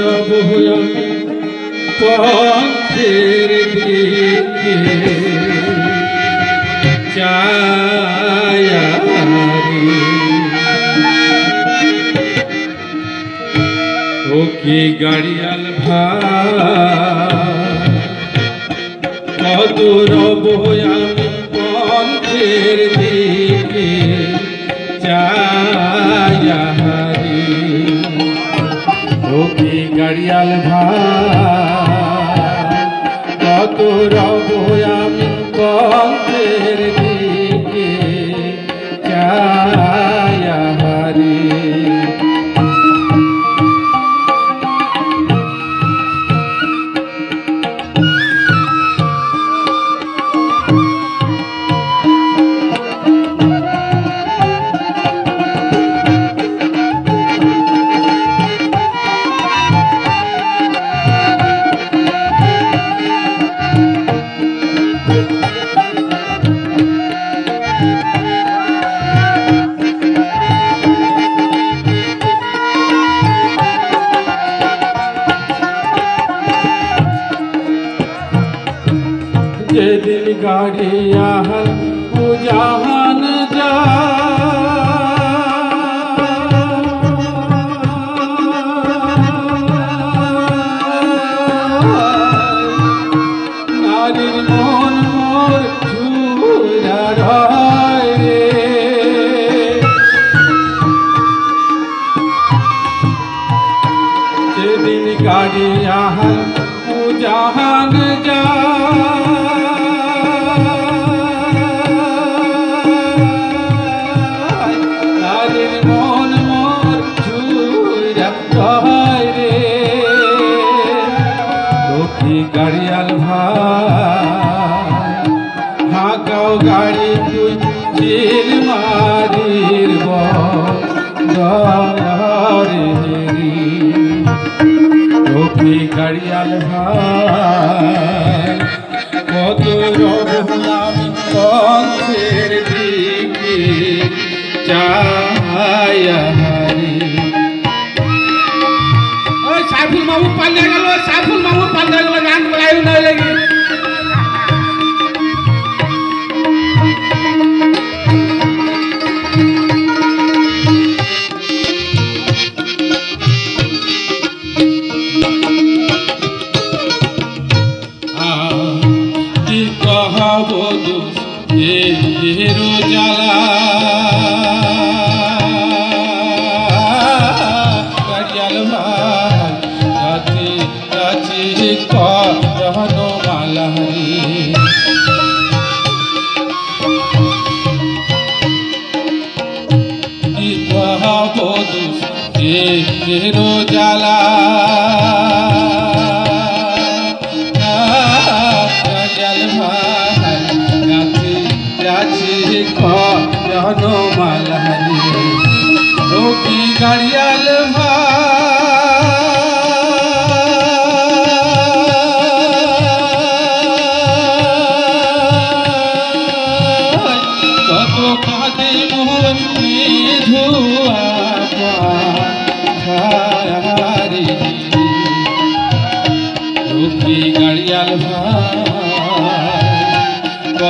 রব আমি পথের দিকে চায়ারি ও কি গাড়িয়াল ভাই কত রব আমি পথের দিকে কি গাড়িয়াল ভাই কত রব আমি পথের যেদিন গাড়ি হাঁকাও গাড়ি তুই চিল মারির বরি তোকে গাড়িয়াল ভাই কত রব আমি পথের দিকে চাহারি কহব দোষ এরো জ্বালা। কাটিয়াল ভাই কাছে কাছে কহন মালারি কি কহব দোষ এরো জ্বালা। গাড়িয়াল ভাই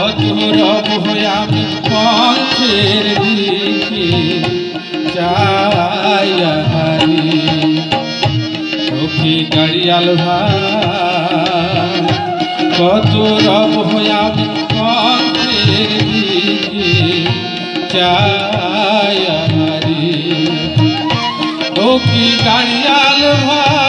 কত রব হয়ে আমি পথের দিকে চাই লক্ষ্মী গাড়িয়াল ভাই, কত হয়ে আমি পথের দিকে চাই লক্ষ্মী গাড়িয়াল ভাই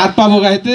আর পাবো গাইতে?